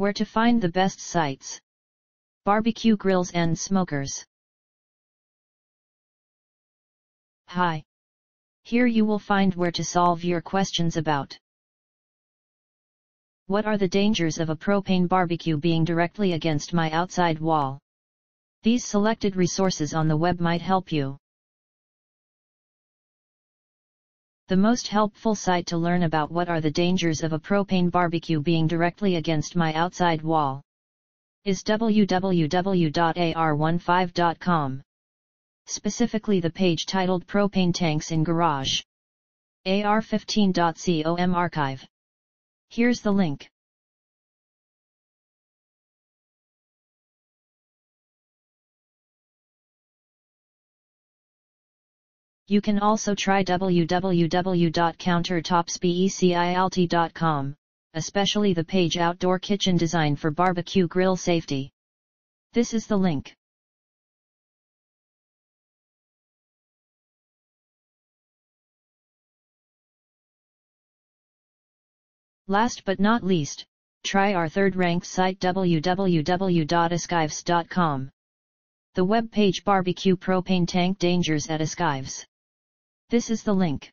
Where to find the best sites. Barbecue grills and smokers. Hi. Here you will find where to solve your questions about What are the dangers of a propane barbecue being directly against my outside wall? These selected resources on the web might help you. The most helpful site to learn about what are the dangers of a propane barbecue being directly against my outside wall is www.ar15.com. Specifically the page titled Propane Tanks in Garage. ar15.com archive. Here's the link. You can also try www.countertopsbecilt.com, especially the page Outdoor Kitchen Design for Barbecue Grill Safety. This is the link. Last but not least, try our third-ranked site www.esquives.com. The web page Barbecue Propane Tank Dangers at Esquives. This is the link.